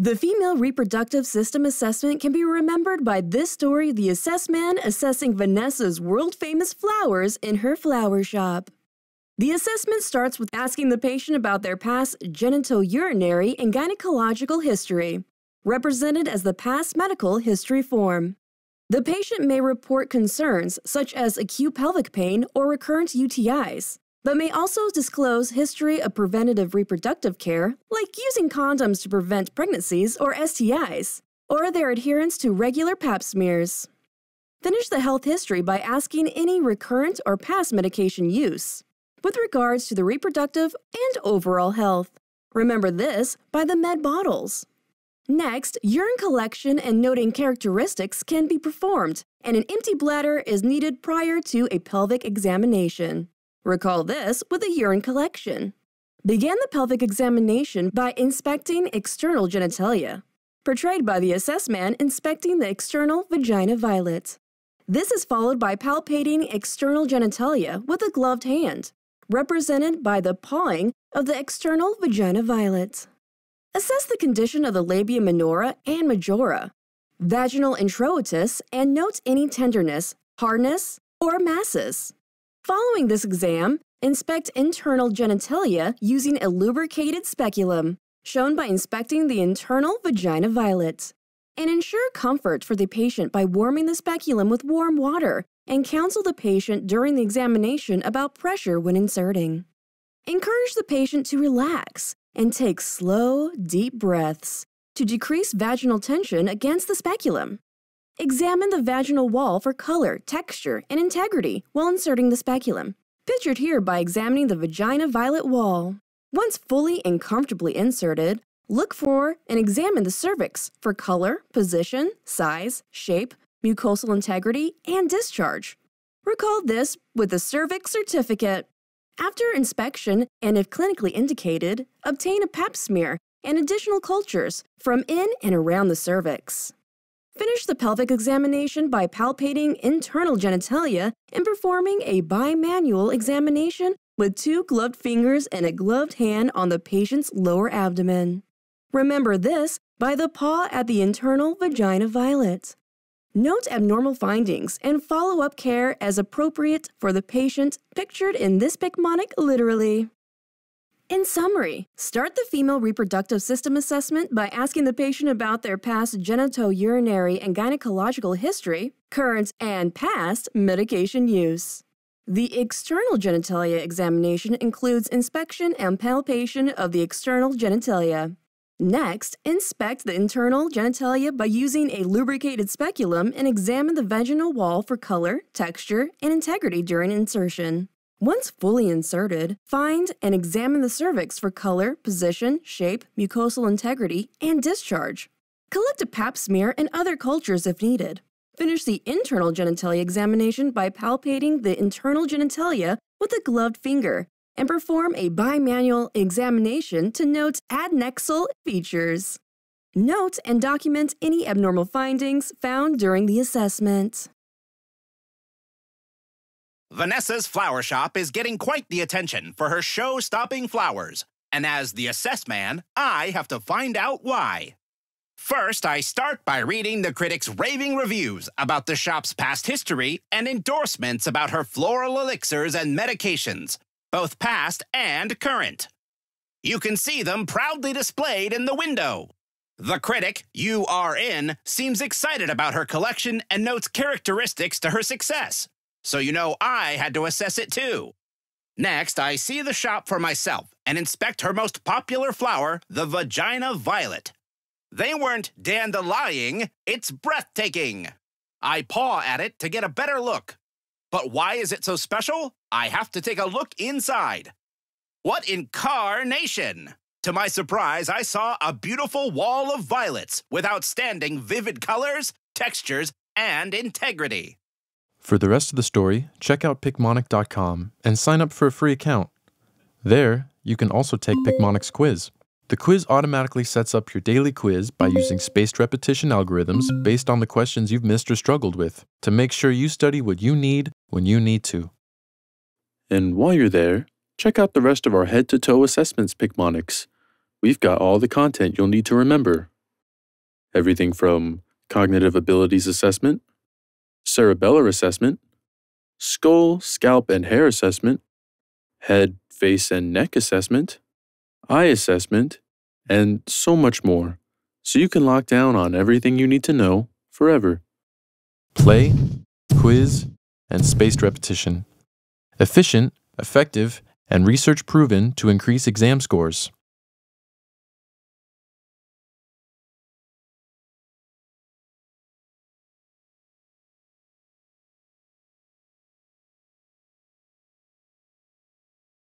The female reproductive system assessment can be remembered by this story the assessman assessing Vanessa's world famous flowers in her flower shop. The assessment starts with asking the patient about their past genitourinary and gynecological history, represented as the past medical history form. The patient may report concerns such as acute pelvic pain or recurrent UTIs, but may also disclose history of preventative reproductive care, like using condoms to prevent pregnancies or STIs, or their adherence to regular pap smears. Finish the health history by asking any recurrent or past medication use with regards to the reproductive and overall health. Remember this by the med bottles. Next, urine collection and noting characteristics can be performed, and an empty bladder is needed prior to a pelvic examination. Recall this with a urine collection. Begin the pelvic examination by inspecting external genitalia, portrayed by the assessman inspecting the external vagina violet. This is followed by palpating external genitalia with a gloved hand, represented by the pawing of the external vagina violet. Assess the condition of the labia minora and majora, vaginal introitus, and note any tenderness, hardness, or masses. Following this exam, inspect internal genitalia using a lubricated speculum, shown by inspecting the internal vagina violet. And ensure comfort for the patient by warming the speculum with warm water and counsel the patient during the examination about pressure when inserting. Encourage the patient to relax and take slow, deep breaths to decrease vaginal tension against the speculum. Examine the vaginal wall for color, texture, and integrity while inserting the speculum, pictured here by examining the vagina violet wall. Once fully and comfortably inserted, look for and examine the cervix for color, position, size, shape, mucosal integrity, and discharge. Recall this with the cervix certificate. After inspection, and if clinically indicated, obtain a pap smear and additional cultures from in and around the cervix. Finish the pelvic examination by palpating internal genitalia and performing a bimanual examination with two gloved fingers and a gloved hand on the patient's lower abdomen. Remember this by the paw at the internal vagina violet. Note abnormal findings and follow up care as appropriate for the patient pictured in this Picmonic literally. In summary, start the female reproductive system assessment by asking the patient about their past genitourinary and gynecological history, current and past medication use. The external genitalia examination includes inspection and palpation of the external genitalia. Next, inspect the internal genitalia by using a lubricated speculum and examine the vaginal wall for color, texture, and integrity during insertion. Once fully inserted, find and examine the cervix for color, position, shape, mucosal integrity, and discharge. Collect a pap smear and other cultures if needed. Finish the internal genitalia examination by palpating the internal genitalia with a gloved finger and perform a bimanual examination to note adnexal features. Note and document any abnormal findings found during the assessment. Vanessa's flower shop is getting quite the attention for her show-stopping flowers. And as the assess man, I have to find out why. First, I start by reading the critics' raving reviews about the shop's past history and endorsements about her floral elixirs and medications, both past and current. You can see them proudly displayed in the window. The critic, in, seems excited about her collection and notes characteristics to her success so you know I had to assess it too. Next, I see the shop for myself and inspect her most popular flower, the vagina violet. They weren't dandelion, it's breathtaking. I paw at it to get a better look. But why is it so special? I have to take a look inside. What incarnation! To my surprise, I saw a beautiful wall of violets with outstanding vivid colors, textures, and integrity. For the rest of the story, check out Picmonic.com and sign up for a free account. There, you can also take Picmonic's quiz. The quiz automatically sets up your daily quiz by using spaced repetition algorithms based on the questions you've missed or struggled with to make sure you study what you need when you need to. And while you're there, check out the rest of our head to toe assessments Picmonics. We've got all the content you'll need to remember. everything from cognitive abilities assessment, cerebellar assessment, skull, scalp, and hair assessment, head, face, and neck assessment, eye assessment, and so much more, so you can lock down on everything you need to know forever. Play, quiz, and spaced repetition. Efficient, effective, and research proven to increase exam scores.